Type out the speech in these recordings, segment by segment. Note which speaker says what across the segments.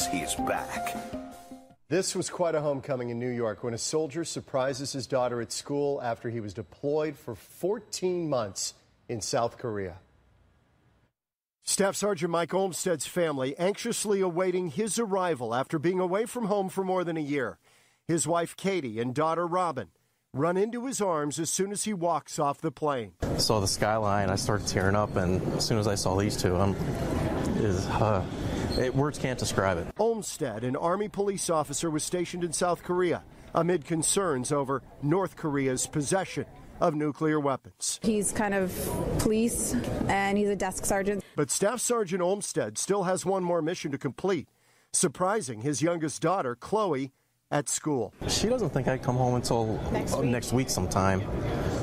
Speaker 1: knows he's back.
Speaker 2: This was quite a homecoming in New York when a soldier surprises his daughter at school after he was deployed for 14 months in South Korea. Staff Sergeant Mike Olmstead's family anxiously awaiting his arrival after being away from home for more than a year. His wife Katie and daughter Robin run into his arms as soon as he walks off the plane.
Speaker 3: I saw the skyline, I started tearing up, and as soon as I saw these two, I'm is uh, it, words can't describe it.
Speaker 2: Olmstead, an Army police officer, was stationed in South Korea amid concerns over North Korea's possession of nuclear weapons.
Speaker 4: He's kind of police and he's a desk sergeant.
Speaker 2: But Staff Sergeant Olmstead still has one more mission to complete surprising his youngest daughter, Chloe, at school.
Speaker 3: She doesn't think I'd come home until next uh, week, next week sometime.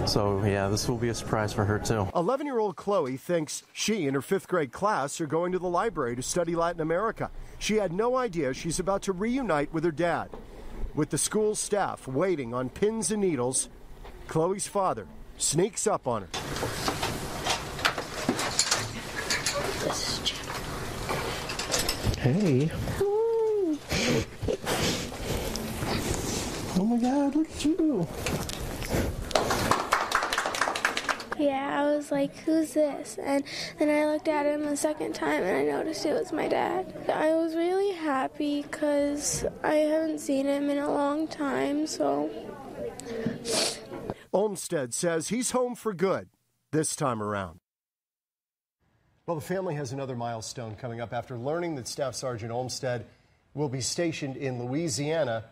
Speaker 3: So, yeah, this will be a surprise for her, too.
Speaker 2: 11 year old Chloe thinks she and her fifth grade class are going to the library to study Latin America. She had no idea she's about to reunite with her dad. With the school staff waiting on pins and needles, Chloe's father sneaks up on her.
Speaker 3: Hey. Oh my God, look at you.
Speaker 5: Yeah, I was like, who's this? And then I looked at him the second time and I noticed it was my dad. I was really happy because I haven't seen him in a long time, so.
Speaker 2: Olmstead says he's home for good this time around. Well, the family has another milestone coming up after learning that Staff Sergeant Olmstead will be stationed in Louisiana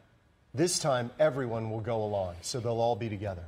Speaker 2: this time, everyone will go along, so they'll all be together.